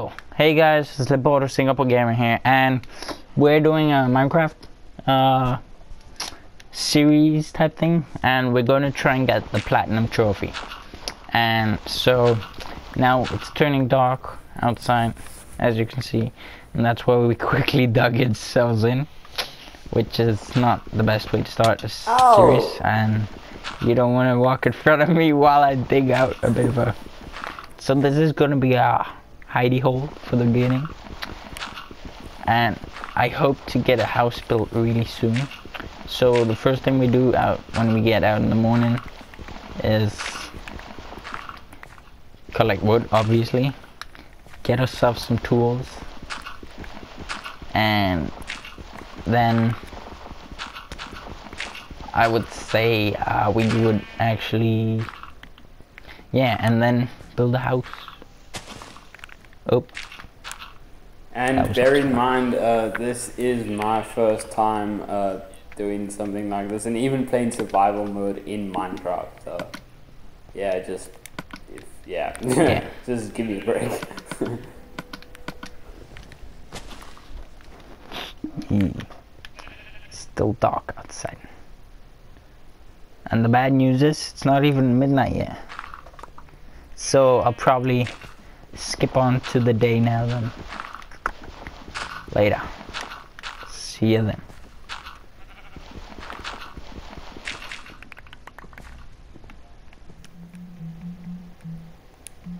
Oh, hey guys, it's Leporto Singapore Gamer here, and we're doing a Minecraft uh, series type thing, and we're going to try and get the Platinum Trophy. And so now it's turning dark outside, as you can see, and that's why we quickly dug ourselves in, which is not the best way to start a Ow. series, and you don't want to walk in front of me while I dig out a bit of a. So this is going to be a hidey hole for the beginning. And I hope to get a house built really soon. So the first thing we do out when we get out in the morning is collect wood, obviously. Get ourselves some tools. And then I would say uh, we would actually, yeah, and then build a house. Oh, And bear in mind, uh, this is my first time uh, doing something like this, and even playing survival mode in Minecraft. So, yeah, just if, yeah, Yeah. just give me a break. Hmm. Still dark outside. And the bad news is it's not even midnight yet. So I'll probably skip on to the day now then. Later. See you then.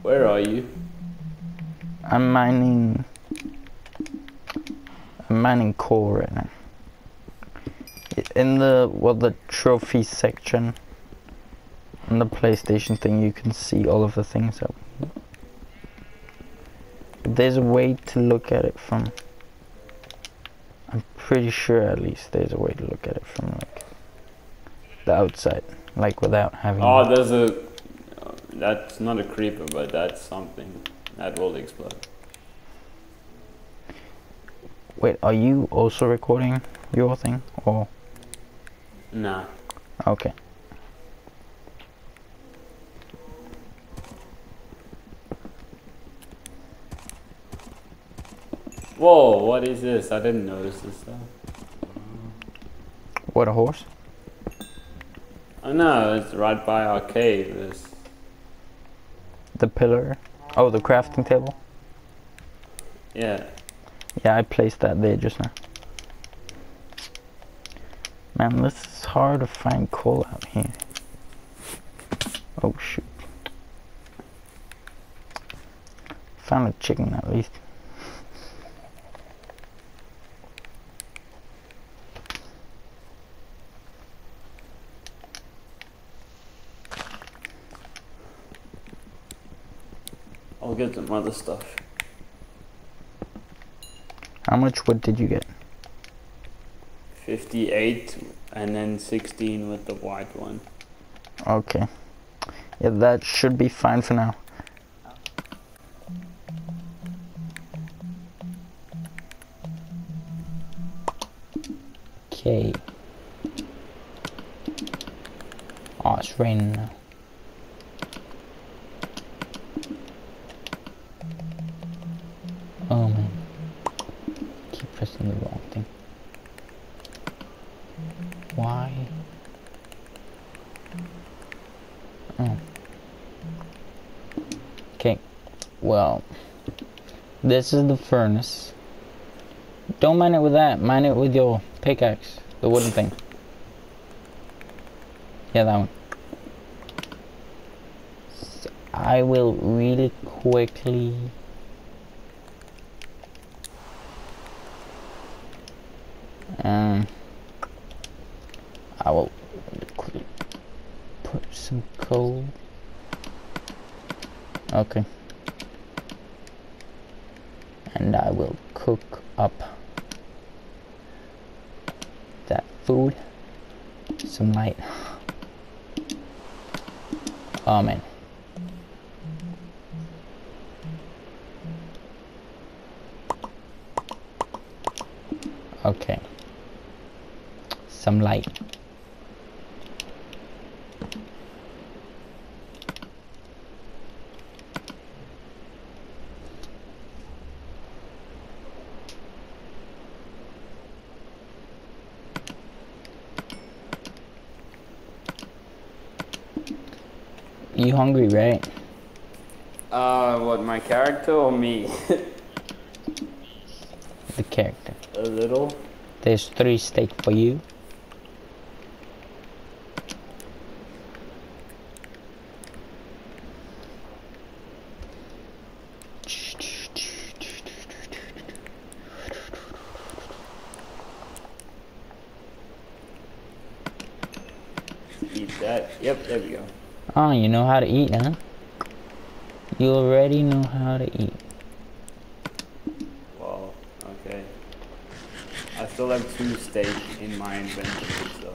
Where are you? I'm mining I'm mining coal right now. In the well the trophy section on the PlayStation thing you can see all of the things up. There's a way to look at it from I'm pretty sure at least there's a way to look at it from like the outside. Like without having Oh, there's a. That's not a creeper, but that's something that will explode. Wait, are you also recording your thing? Or Nah. okay. Whoa, what is this? I didn't notice this stuff. What a horse? Oh no, it's right by our cave. This. The pillar. Oh, the crafting table. Yeah. Yeah, I placed that there just now. Man, this is hard to find coal out here. Oh shoot. Found a chicken at least. I'll get some other stuff. How much wood did you get? 58 and then 16 with the white one. Okay. Yeah, that should be fine for now. Okay. Oh, it's raining now. This is the furnace. Don't mine it with that. Mine it with your pickaxe, the wooden thing. Yeah, that one. I will really quickly. Um, I will put some coal. Okay. And I will cook up that food. Some light. Oh man. Okay. Some light. You hungry, right? Uh, what, my character or me? The character. A little. There's three steak for you. Eat that. Yep, there we go. Oh, you know how to eat, huh? You already know how to eat. Well, okay. I still have two steak in my inventory, so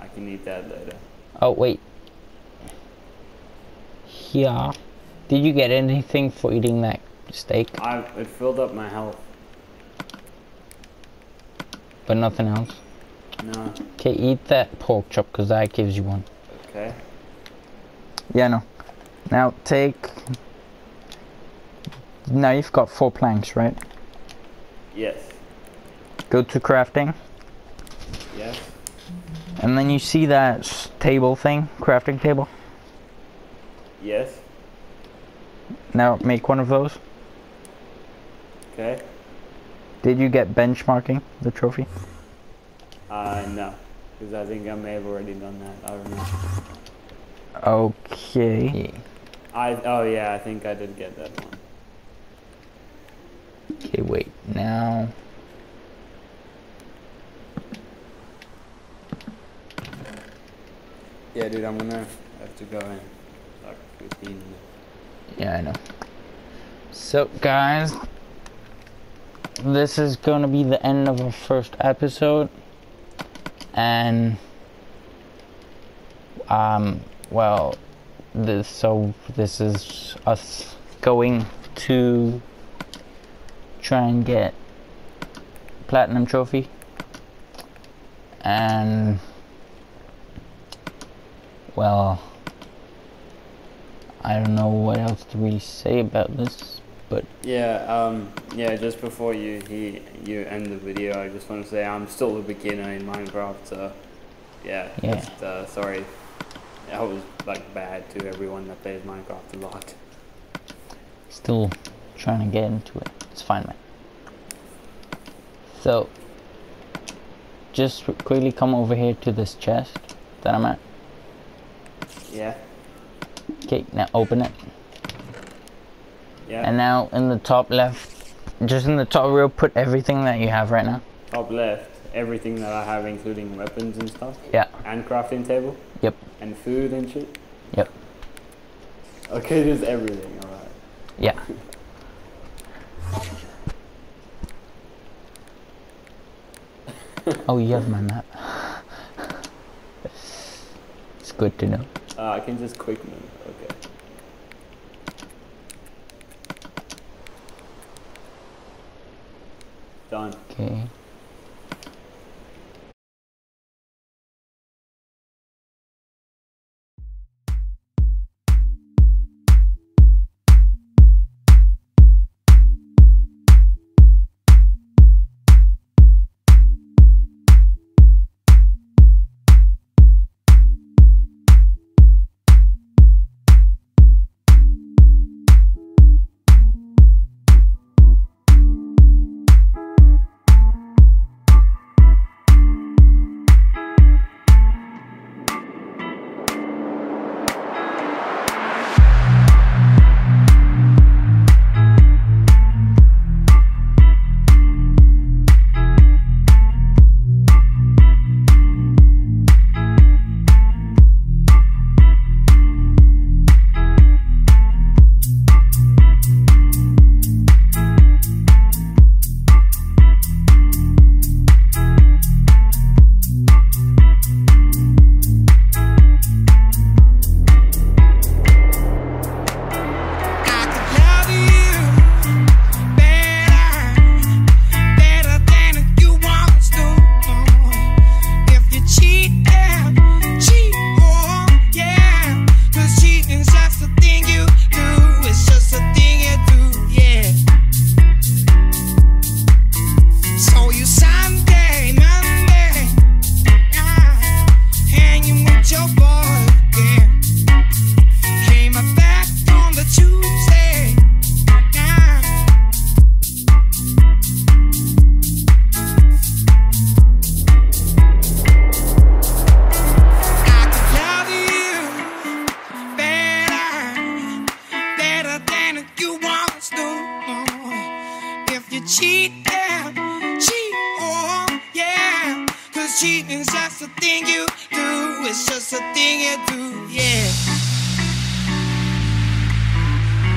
I can eat that later. Oh, wait. Yeah. Did you get anything for eating that steak? I it filled up my health. But nothing else? No. Okay, eat that pork chop because that gives you one. Okay. Yeah, no. Now take. Now you've got four planks, right? Yes. Go to crafting, Yes. and then you see that table thing, crafting table. Yes. Now make one of those. Okay. Did you get benchmarking the trophy? Uh, no. Because I think I may have already done that. I don't know. Okay. I oh yeah, I think I did get that one. Okay, wait. Now. Yeah, dude, I'm gonna have to go in like 15 minutes. Yeah, I know. So, guys, this is gonna be the end of our first episode, and um, well, this so this is us going to try and get platinum trophy, and well. I don't know what else to really say about this, but Yeah, um, yeah. Just before you he you end the video, I just want to say I'm still a beginner in Minecraft. So yeah, Yeah. just uh, sorry. I was like bad to everyone that plays Minecraft a lot. still trying to get into it. It's fine, man. So, just quickly come over here to this chest that I'm at. Yeah, Okay, now open it. yeah. And now in the top left, just in the top row, put everything that you have right now. Top left, everything that I have, including weapons and stuff, Yeah, and crafting table, yep, and food and shit. yep, Okay, just everything. All right. yeah. oh, you have my map. It's good to know. Uh, I can just quick move. Okay. Done. Okay. cheat yeah, cheat on, yeah. Cause cheating's just a thing you do, it's just a thing you do, yeah.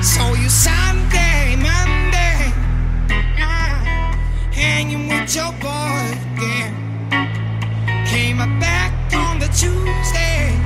So you Sunday, Monday, hanging with your boy again. Came back on the Tuesday,